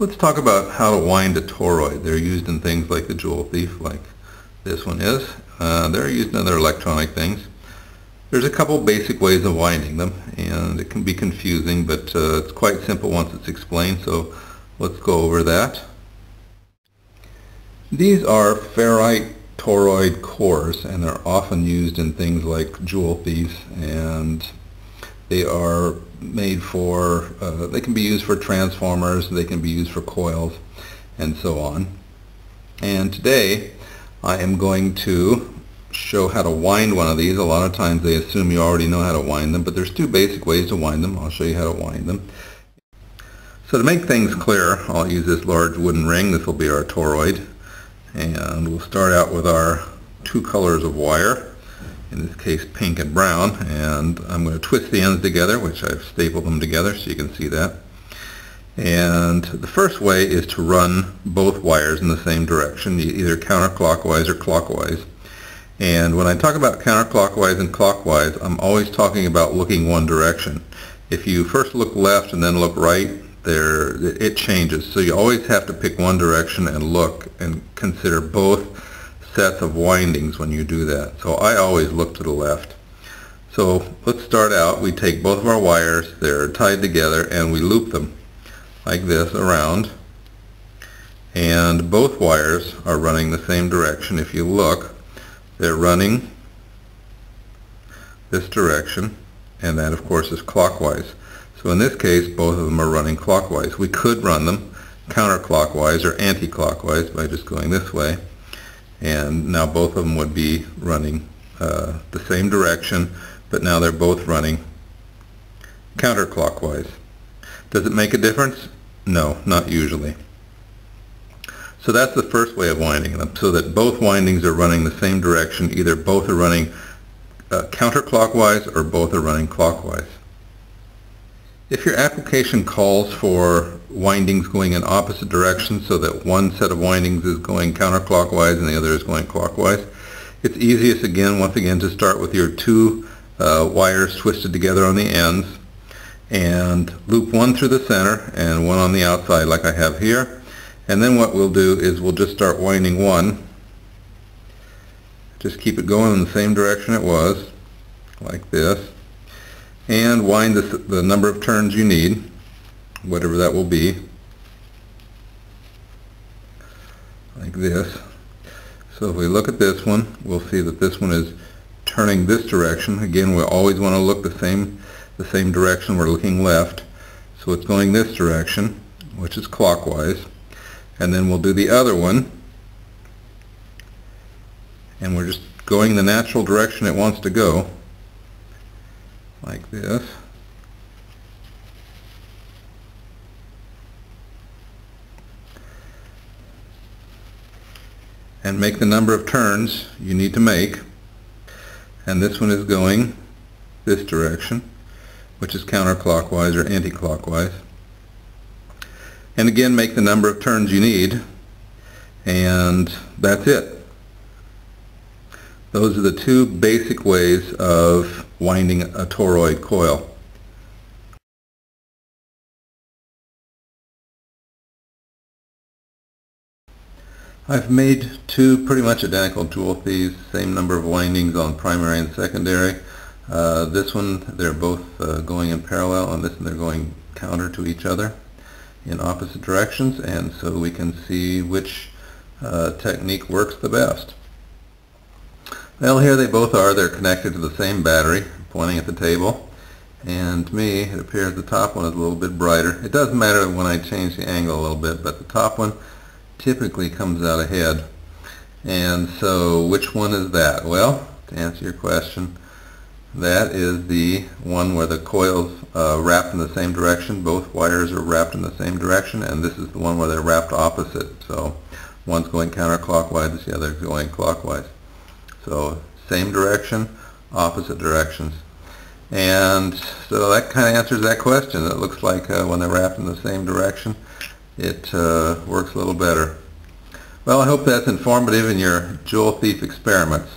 Let's talk about how to wind a toroid. They're used in things like the Joule Thief, like this one is. Uh, they're used in other electronic things. There's a couple basic ways of winding them, and it can be confusing, but uh, it's quite simple once it's explained, so let's go over that. These are ferrite toroid cores, and they're often used in things like Joule Thieves, and they are made for, uh, they can be used for transformers, they can be used for coils, and so on. And today I am going to show how to wind one of these. A lot of times they assume you already know how to wind them, but there's two basic ways to wind them. I'll show you how to wind them. So to make things clear, I'll use this large wooden ring. This will be our toroid. And we'll start out with our two colors of wire in this case pink and brown, and I'm going to twist the ends together, which I've stapled them together so you can see that. And the first way is to run both wires in the same direction, either counterclockwise or clockwise. And when I talk about counterclockwise and clockwise, I'm always talking about looking one direction. If you first look left and then look right, there it changes. So you always have to pick one direction and look and consider both sets of windings when you do that. So I always look to the left. So let's start out. We take both of our wires, they're tied together, and we loop them like this around. And both wires are running the same direction. If you look, they're running this direction, and that of course is clockwise. So in this case, both of them are running clockwise. We could run them counterclockwise or anti-clockwise by just going this way and now both of them would be running uh, the same direction but now they're both running counterclockwise. Does it make a difference? No, not usually. So that's the first way of winding them, so that both windings are running the same direction, either both are running uh, counterclockwise or both are running clockwise. If your application calls for windings going in opposite directions so that one set of windings is going counterclockwise and the other is going clockwise, it's easiest again, once again, to start with your two uh, wires twisted together on the ends and loop one through the center and one on the outside like I have here. And then what we'll do is we'll just start winding one. Just keep it going in the same direction it was, like this and wind the, the number of turns you need, whatever that will be, like this. So if we look at this one, we'll see that this one is turning this direction. Again, we always want to look the same, the same direction. We're looking left. So it's going this direction, which is clockwise. And then we'll do the other one. And we're just going the natural direction it wants to go like this. And make the number of turns you need to make. And this one is going this direction, which is counterclockwise or anti-clockwise. And again, make the number of turns you need. And that's it. Those are the two basic ways of winding a toroid coil. I've made two pretty much identical Joule thieves, same number of windings on primary and secondary. Uh, this one they're both uh, going in parallel and this one they're going counter to each other in opposite directions and so we can see which uh, technique works the best. Well, here they both are. They're connected to the same battery, pointing at the table. And to me, it appears the top one is a little bit brighter. It doesn't matter when I change the angle a little bit, but the top one typically comes out ahead. And so which one is that? Well, to answer your question, that is the one where the coils uh, wrapped in the same direction. Both wires are wrapped in the same direction, and this is the one where they're wrapped opposite. So one's going counterclockwise, the other's going clockwise. So same direction, opposite directions. And so that kind of answers that question. It looks like uh, when they're wrapped in the same direction, it uh, works a little better. Well, I hope that's informative in your Joule thief experiments.